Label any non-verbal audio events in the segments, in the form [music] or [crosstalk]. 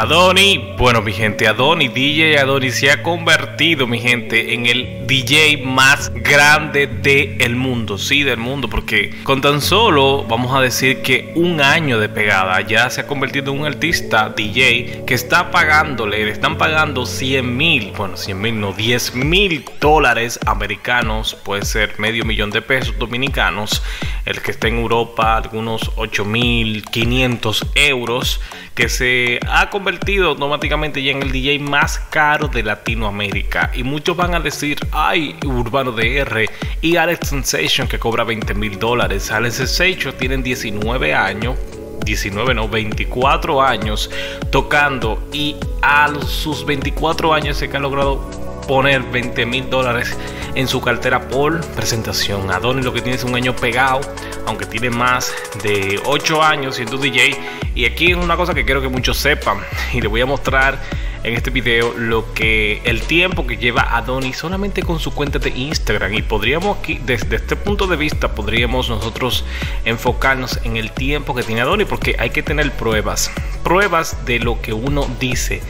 Adoni, bueno mi gente, Adoni, DJ Adoni se ha convertido mi gente en el DJ más grande del mundo, sí, del mundo, porque con tan solo, vamos a decir que un año de pegada, ya se ha convertido en un artista DJ que está pagándole, le están pagando 100 mil, bueno, 100 mil no, 10 mil dólares americanos, puede ser medio millón de pesos dominicanos, el que está en Europa, algunos 8 mil 500 euros, que se ha convertido automáticamente ya en el DJ más caro de Latinoamérica. Y muchos van a decir, ay, Urbano DR y Alex Sensation que cobra 20 mil dólares. Alex Sensation tienen 19 años 19, no, 24 años tocando y a sus 24 años se que ha logrado poner 20 mil dólares en su cartera por presentación. Adoni lo que tiene es un año pegado, aunque tiene más de 8 años siendo DJ. Y aquí es una cosa que quiero que muchos sepan y les voy a mostrar en este video lo que el tiempo que lleva Adoni solamente con su cuenta de Instagram y podríamos aquí desde este punto de vista podríamos nosotros enfocarnos en el tiempo que tiene Adoni porque hay que tener pruebas pruebas de lo que uno dice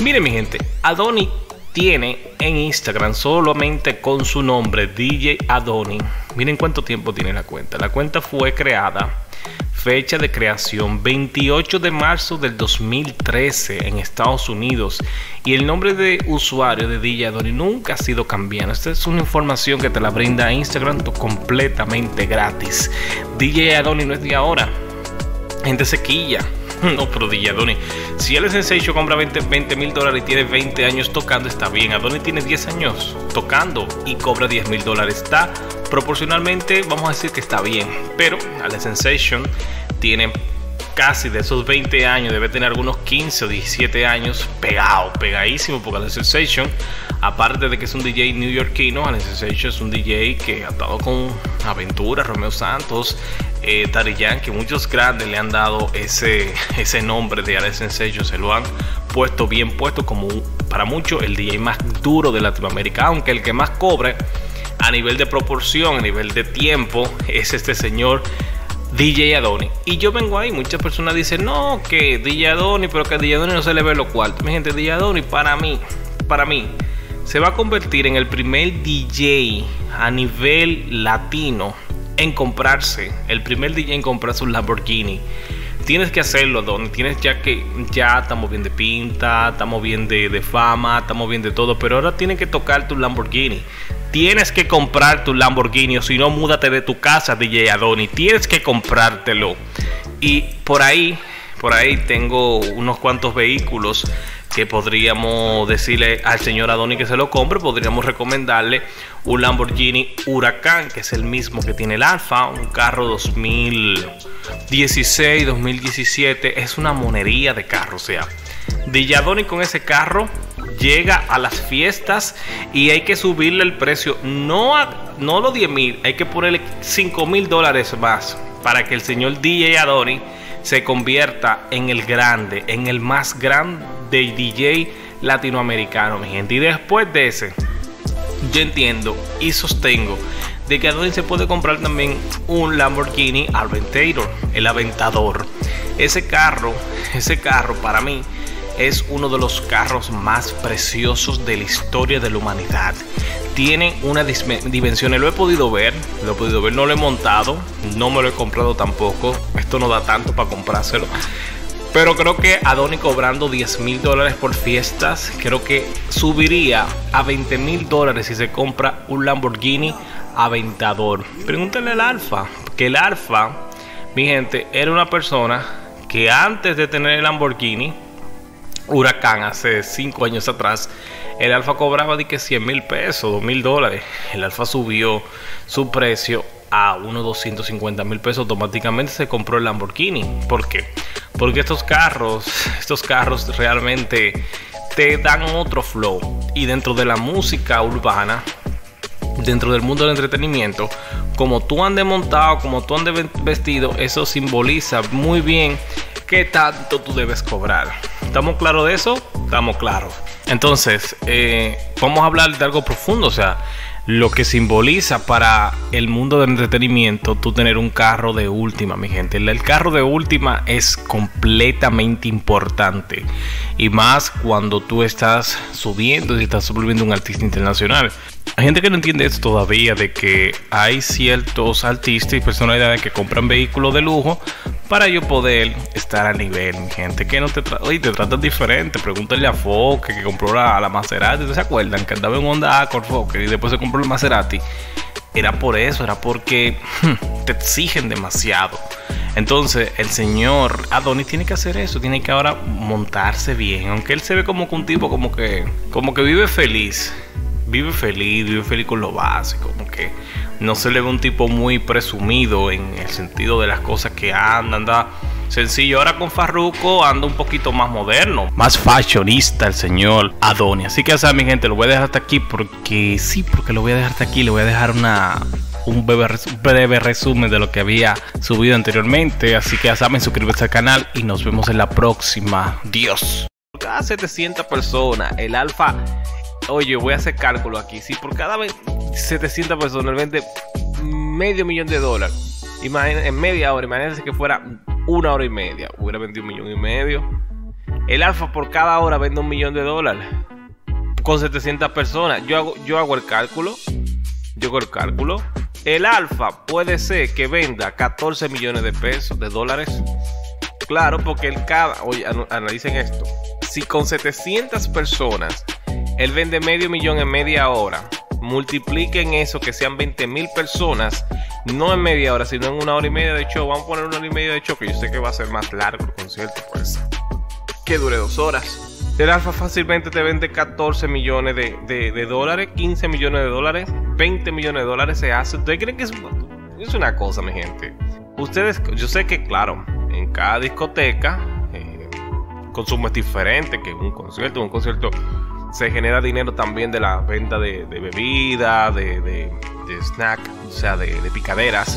miren mi gente Adoni tiene en Instagram solamente con su nombre DJ Adoni. Miren cuánto tiempo tiene la cuenta. La cuenta fue creada, fecha de creación 28 de marzo del 2013 en Estados Unidos. Y el nombre de usuario de DJ Adoni nunca ha sido cambiado. Esta es una información que te la brinda Instagram completamente gratis. DJ Adoni no es de ahora. Gente sequilla No, pero DJ Adoni, si él es Sensation, compra 20 mil dólares y tiene 20 años tocando, está bien. Adoni tiene 10 años tocando y cobra 10 mil dólares. Está proporcionalmente, vamos a decir que está bien. Pero Ale Sensation tiene casi de esos 20 años, debe tener algunos 15 o 17 años pegado, pegadísimo, porque Ale Sensation, aparte de que es un DJ neoyorquino, Ale Sensation es un DJ que ha estado con Aventura, Romeo Santos, eh, que muchos grandes le han dado ese, [laughs] ese nombre de Alex Sensation, se lo han puesto bien puesto como para muchos el DJ más duro de Latinoamérica, aunque el que más cobre a nivel de proporción, a nivel de tiempo, es este señor DJ Adoni. Y yo vengo ahí, muchas personas dicen, no, que DJ Adoni, pero que DJ Adoni no se le ve lo cual. Mi gente, DJ Adoni para mí, para mí, se va a convertir en el primer DJ a nivel latino en comprarse, el primer DJ en comprarse un Lamborghini. Tienes que hacerlo, Don. Tienes ya que, ya estamos bien de pinta, estamos bien de, fama, estamos bien de todo, pero ahora tienes que tocar tu Lamborghini. Tienes que comprar tu Lamborghini, o si no, múdate de tu casa, DJ Adoni. Tienes que comprártelo. Y por ahí, por ahí tengo unos cuantos vehículos que podríamos decirle al señor Adoni que se lo compre, podríamos recomendarle un Lamborghini Huracán, que es el mismo que tiene el Alfa, un carro 2016, 2017, es una monería de carro, o sea, Adoni con ese carro llega a las fiestas y hay que subirle el precio, no, a, no los 10 mil, hay que ponerle 5 mil dólares más para que el señor DJ Adoni se convierta en el grande, en el más grande DJ latinoamericano, mi gente. Y después de ese, yo entiendo y sostengo de que Adoni se puede comprar también un Lamborghini Aventador, el Aventador. Ese carro, [laughs] ese carro para mí es uno de los carros más preciosos de la historia de la humanidad. Tiene una dimensión, lo he podido ver, lo he podido ver, no lo he montado, no me lo he comprado tampoco, esto no da tanto para comprárselo. Pero creo que Adoni cobrando 10 mil dólares por fiestas, creo que subiría a 20 mil dólares si se compra un Lamborghini Aventador. Pregúntale al Alfa, que el Alfa, mi gente, era una persona que antes de tener el Lamborghini, Huracán hace 5 años atrás, el Alfa cobraba de que 100 mil pesos, 2 mil dólares. El Alfa subió su precio a unos 250 mil pesos. Automáticamente se compró el Lamborghini. ¿Por qué? Porque estos carros, estos carros realmente te dan otro flow. Y dentro de la música urbana, dentro del mundo del entretenimiento, como tú andes montado, como tú andes vestido, eso simboliza muy bien qué tanto tú debes cobrar. ¿Estamos claros de eso? Estamos claros. Entonces, eh, vamos a hablar de algo profundo. O sea, lo que simboliza para el mundo del entretenimiento tú tener un carro de última, mi gente. El, carro de última es completamente importante y más cuando tú estás subiendo y estás volviendo un artista internacional. Hay gente que no entiende esto todavía, de que hay ciertos artistas y personalidades que compran vehículos de lujo para yo poder estar a nivel, gente que no te, tra Oye, te tratan diferente. Pregúntale a Foque que compró la, la Maserati. ¿Se acuerdan? Que andaba en Honda Accord y después se compró el Maserati. Era por eso, era porque hmm, te exigen demasiado. Entonces, el señor Adonis tiene que hacer eso, tiene que ahora montarse bien. Aunque él se ve como que un tipo como que, como que vive feliz vive feliz, vive feliz con lo básico, como que no se le ve un tipo muy presumido en el sentido de las cosas que anda, anda sencillo. Ahora con Farruko anda un poquito más moderno, más fashionista el señor Adoni. Así que ya mi gente, lo voy a dejar hasta aquí porque sí, porque lo voy a dejar hasta aquí. Le voy a dejar una un breve, resumen de lo que había subido anteriormente. Así que ya saben, suscríbete al canal y nos vemos en la próxima. Dios. Cada 700 personas, el alfa Oye, voy a hacer cálculo aquí. Si por cada 700 personas vende medio millón de dólares, en media hora, imagínense que fuera una hora y media, hubiera vendido un millón y medio. El alfa por cada hora vende un millón de dólares. Con 700 personas. Yo hago, yo hago el cálculo. Yo hago el cálculo. El alfa puede ser que venda 14 millones de pesos, de dólares. Claro, porque el cada. Oye, analicen esto. Si con 700 personas él vende medio millón en media hora. Multipliquen eso, que sean 20 mil personas, no en media hora, sino en una hora y media de show. Vamos a poner una hora y media de show, que yo sé que va a ser más largo el concierto, pues. Que dure dos horas. El Alfa fácilmente te vende 14 millones de, dólares, 15 millones de dólares, 20 millones de dólares se hace. ¿Ustedes creen que es, una cosa, mi gente? Ustedes, yo sé que, claro, en cada discoteca, eh, consumo es diferente que un concierto. Un concierto se genera dinero también de la venta de, bebida, de, de, snack, o sea, de, picaderas.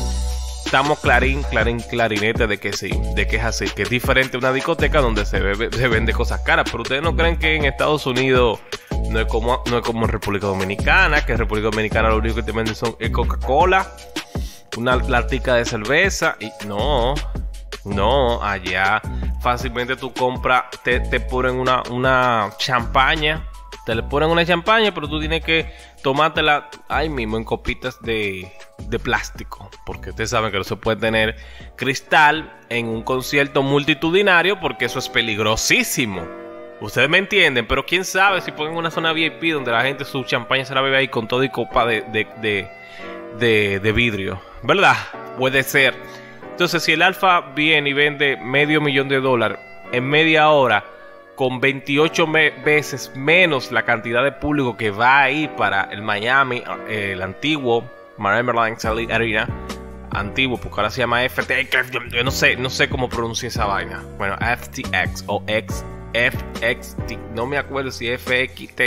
Estamos clarín, clarín, clarinete de que sí, de que es así, que es diferente a una discoteca donde se, se vende cosas caras. Pero ustedes no creen que en Estados Unidos no es como, no es como en República Dominicana, que en República Dominicana lo único que te venden son Coca-Cola, una latica de cerveza y no, no, allá fácilmente tú compras, te, te ponen una, una champaña te le ponen una champaña, pero tú tienes que tomártela ahí mismo en copitas de, de plástico. Porque ustedes saben que no se puede tener cristal en un concierto multitudinario porque eso es peligrosísimo. Ustedes me entienden, pero quién sabe si ponen una zona VIP donde la gente su champaña se la bebe ahí con todo y copa de, de, de, de vidrio. ¿Verdad? Puede ser. Entonces, si el Alfa viene y vende medio millón de dólares en media hora, con 28 veces menos la cantidad de público que va a ir para el Miami, el antiguo Miami Airlines Arena, antiguo, porque ahora se llama FTX, yo no sé, no sé cómo pronuncia esa vaina. Bueno, FTX o X, FXT, no me acuerdo si FXT.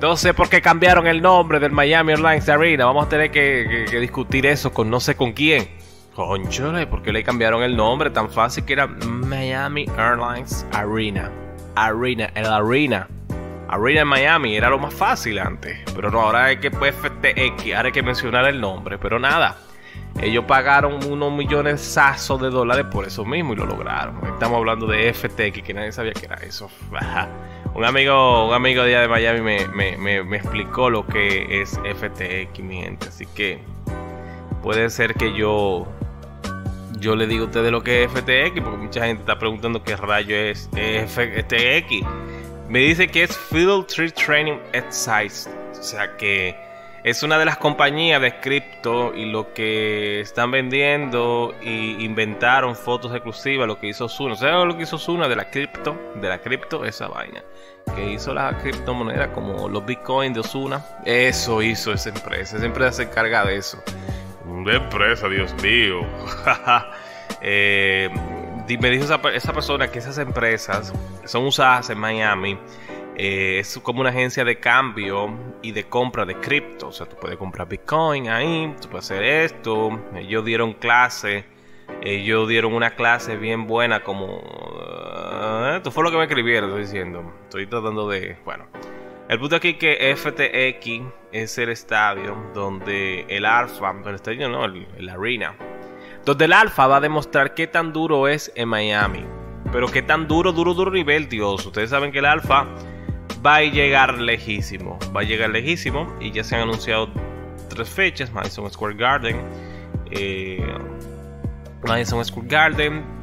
No sé por qué cambiaron el nombre del Miami Airlines Arena. Vamos a tener que, discutir eso con no sé con quién. Conchole, ¿por qué le cambiaron el nombre tan fácil que era Miami Airlines Arena? Arena, el Arena. Arena en Miami era lo más fácil antes. Pero no, ahora hay que pues, FTX, ahora hay que mencionar el nombre. Pero nada, ellos pagaron unos millones de dólares por eso mismo y lo lograron. Estamos hablando de FTX, que nadie sabía que era eso. un amigo, un amigo de allá de Miami me, me, explicó lo que es FTX, mi gente. Así que puede ser que yo yo le digo a ustedes lo que es FTX, porque mucha gente está preguntando qué rayo es FTX. Me dice que es Fiddle Tree Training Exercise. O sea que es una de las compañías de cripto y lo que están vendiendo y inventaron fotos exclusivas, lo que hizo Zuna. ¿Sabes lo que hizo Zuna de la cripto? De la cripto, esa vaina. Que hizo la criptomoneda como los bitcoins de Osuna. Eso hizo esa empresa. Esa empresa se encarga de eso. De empresa, Dios mío. [laughs] Eh, me dijo esa, persona que esas empresas son usadas en Miami. Eh, es como una agencia de cambio y de compra de cripto. O sea, tú puedes comprar Bitcoin ahí, tú puedes hacer esto. Ellos dieron clase. Ellos dieron una clase bien buena como... Uh, esto fue lo que me escribieron, estoy diciendo. Estoy tratando de... Bueno. El punto aquí es que FTX es el estadio donde el Alfa, el estadio no, el, arena, donde el Alfa va a demostrar qué tan duro es en Miami. Pero qué tan duro, duro, duro nivel, Dios. Ustedes saben que el Alfa va a llegar lejísimo. Va a llegar lejísimo. Y ya se han anunciado tres fechas. Madison Square Garden. Eh, Madison Square Garden.